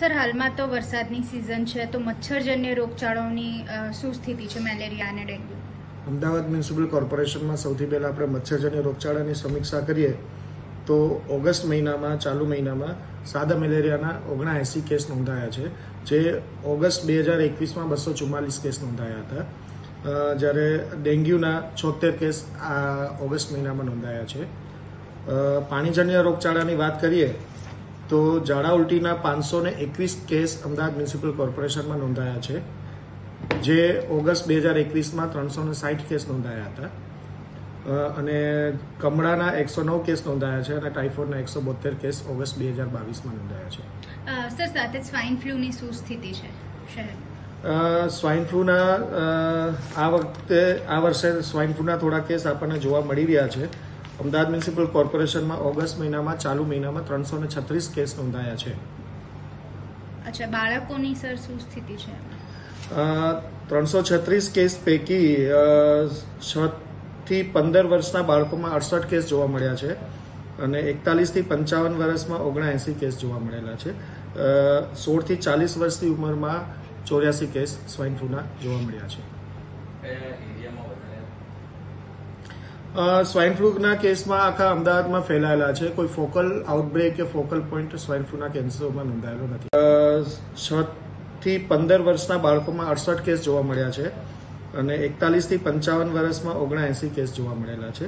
Sir, હાલમાં તો વરસાદની સિઝન છે, તો મચ્છરજન્ય રોગચાળોની શું સ્થિતિ છે? મેલેરિયા અને ડેન્ગ્યુ. અમદાવાદ મ્યુનિસિપલ કોર્પોરેશનમાં સૌથી પહેલાં આપણે મચ્છરજન્ય રોગચાળાની સમીક્ષા કરીએ, તો ઓગસ્ટ મહિનામાં, ચાલુ મહિનામાં સાદા મેલેરિયાના ઓગણએંસી કેસ નોંધાયા છે, જે ઓગસ્ટ બે હજાર એકવીસમાં બસો ચુમ્માલીસ કેસ નોંધાયા હતા. જ્યારે ડેન્ગ્યુના છોતેર કેસ આ ઓગસ્ટ મહિનામાં નોંધાયા છે. પાણીજન્ય રોગચાળાની વાત કરીએ તો ઝાડા ઉલટીના પાંચસો ને એકવીસ કેસ અમદાવાદ મ્યુનિસિપલ કોર્પોરેશનમાં નોંધાયા છે જે ઓગસ્ટ બે હજાર એકવીસમાં ત્રણસો ને સાઠ કેસ નોંધાયા હતા. અને કમળાના એકસો નવ કેસ નોંધાયા છે અને ટાઇફોઇડના એકસો બોતેર કેસ ઓગસ્ટ બે હજાર બાવીસમાં નોંધાયા છે. સર સાથે સ્વાઇન ફ્લૂની શું સ્થિતિ છે? શહેર. સ્વાઇન ફ્લૂના આ વખતે આ વર્ષે સ્વાઇન ફ્લૂના થોડા કેસ આપણને જોવા મળી રહ્યા છે. અમદાવાદ મ્યુનિસિપલ કોર્પોરેશનમાં ઓગસ્ટ મહિનામાં ચાલુ મહિનામાં ત્રણસો ને છત્રીસ કેસ નોંધાયા છે. અચ્છા બાળકોની સર શું સ્થિતિ છે? ત્રણસો છત્રીસ કેસ પૈકી છ થી પંદર વર્ષના બાળકોમાં અડસઠ કેસ જોવા મળ્યા છે અને એકતાલીસથી પંચાવન વર્ષમાં ઓગણએંસી કેસ જોવા મળેલા છે. સોળથી ચાલીસ વર્ષની ઉંમરમાં ચોર્યાસી કેસ સ્વાઇન ફ્લૂના જોવા મળ્યા છે. સ્વાઇન ફ્લૂના કેસમાં આખા અમદાવાદમાં ફેલાયેલા છે. કોઈ ફોકલ આઉટબ્રેક કે ફોકલ પોઈન્ટ સ્વાઇન ફ્લૂના કેસોમાં નોંધાયેલો નથી. છ થી પંદર વર્ષના બાળકોમાં અડસઠ કેસ જોવા મળ્યા છે અને એકતાલીસથી પંચાવન વર્ષમાં ઓગણએંસી કેસ જોવા મળેલા છે.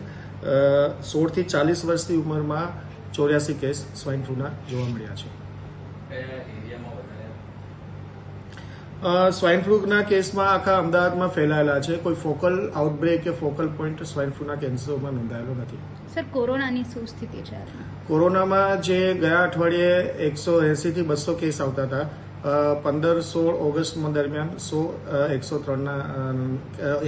સોળથી ચાલીસ વર્ષની ઉંમરમાં ચોર્યાસી કેસ સ્વાઇન ફ્લૂના જોવા મળ્યા છે. સ્વાઇન ફ્લૂના કેસમાં આખા અમદાવાદમાં ફેલાયેલા છે. કોઈ ફોકલ આઉટબ્રેક કે ફોકલ પોઈન્ટ સ્વાઇન ફ્લૂના કેન્સરોમાં નોંધાયેલો નથી. સર કોરોનાની શું સ્થિતિ છે કોરોનામાં જે ગયા અઠવાડિયે એકસો એંસીથી બસો કેસ આવતા હતા. પંદર સોળ ઓગસ્ટ દરમિયાન સો એકસો ત્રણના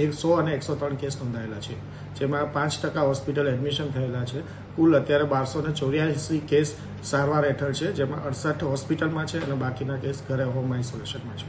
એકસો અને એકસો ત્રણ કેસ નોંધાયેલા છે. જેમાં પાંચ ટકા હોસ્પિટલ એડમિશન થયેલા છે. કુલ અત્યારે બારસો ને ચોર્યાસી કેસ સારવાર હેઠળ છે. જેમાં અડસઠ હોસ્પિટલમાં છે અને બાકીના કેસ ઘરે હોમ આઇસોલેશનમાં છે.